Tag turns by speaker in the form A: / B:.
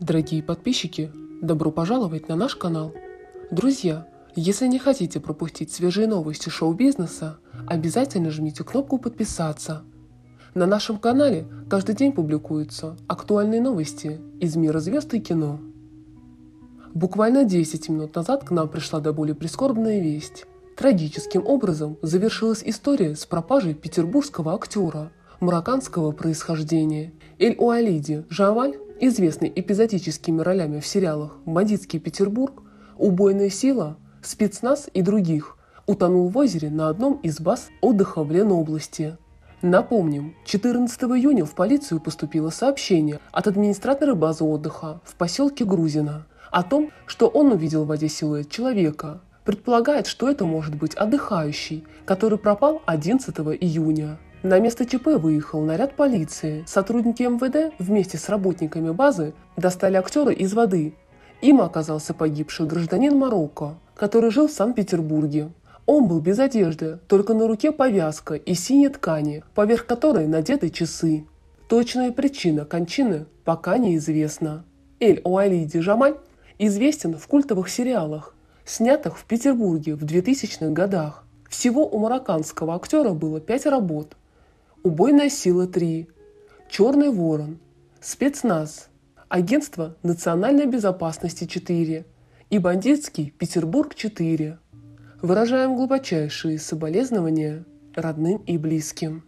A: Дорогие подписчики, добро пожаловать на наш канал. Друзья, если не хотите пропустить свежие новости шоу-бизнеса, обязательно жмите кнопку «Подписаться». На нашем канале каждый день публикуются актуальные новости из мира звезд и кино. Буквально 10 минут назад к нам пришла до боли прискорбная весть. Трагическим образом завершилась история с пропажей петербургского актера марокканского происхождения Эль-Уалиди Жаваль известный эпизодическими ролями в сериалах «Бандитский Петербург», «Убойная сила», «Спецназ» и других, утонул в озере на одном из баз отдыха в Ленобласти. Напомним, 14 июня в полицию поступило сообщение от администратора базы отдыха в поселке Грузино о том, что он увидел в воде силуэт человека. Предполагает, что это может быть отдыхающий, который пропал 11 июня. На место ЧП выехал наряд полиции. Сотрудники МВД вместе с работниками базы достали актера из воды. Им оказался погибший гражданин Марокко, который жил в Санкт-Петербурге. Он был без одежды, только на руке повязка и синие ткани, поверх которой надеты часы. Точная причина кончины пока неизвестна. Эль Уалиди Жамаль известен в культовых сериалах, снятых в Петербурге в 2000-х годах. Всего у марокканского актера было пять работ – Убойная сила 3, Черный ворон, спецназ, Агентство национальной безопасности 4 и бандитский Петербург 4. Выражаем глубочайшие соболезнования родным и близким.